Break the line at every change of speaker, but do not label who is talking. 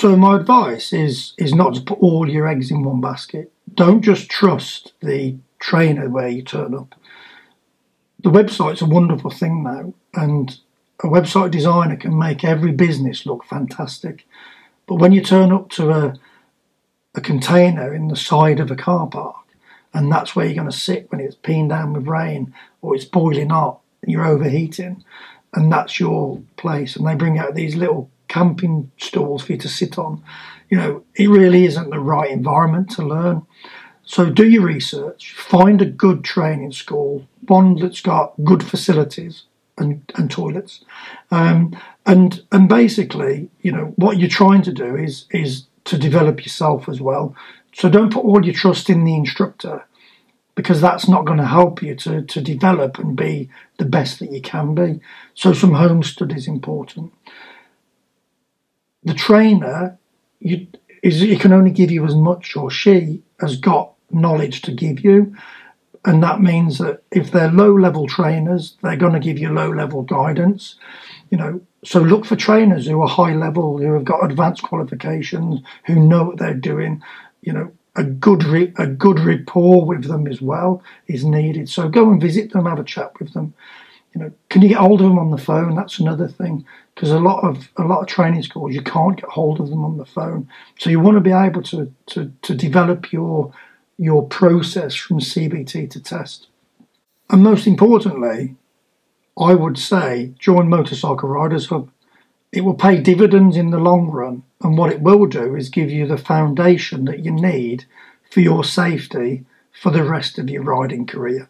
So my advice is is not to put all your eggs in one basket. Don't just trust the trainer where you turn up. The website's a wonderful thing now, and a website designer can make every business look fantastic. But when you turn up to a a container in the side of a car park, and that's where you're going to sit when it's peeing down with rain or it's boiling hot you're overheating, and that's your place. And they bring out these little camping stools for you to sit on. You know, it really isn't the right environment to learn. So do your research, find a good training school, one that's got good facilities and, and toilets. Um, and and basically, you know, what you're trying to do is is to develop yourself as well. So don't put all your trust in the instructor because that's not going to help you to, to develop and be the best that you can be. So some home study is important. The trainer you, is he can only give you as much or she has got knowledge to give you. And that means that if they're low level trainers, they're going to give you low level guidance. You know, so look for trainers who are high level, who have got advanced qualifications, who know what they're doing. You know, a good re- a good rapport with them as well is needed. So go and visit them, have a chat with them. You know, can you get hold of them on the phone? That's another thing because a lot of a lot of training schools you can't get hold of them on the phone. So you want to be able to to to develop your your process from CBT to test. And most importantly, I would say join Motorcycle Riders Hub. It will pay dividends in the long run, and what it will do is give you the foundation that you need for your safety for the rest of your riding career.